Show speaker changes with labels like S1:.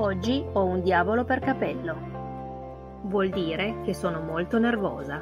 S1: Oggi ho un diavolo per capello. Vuol dire che sono molto nervosa.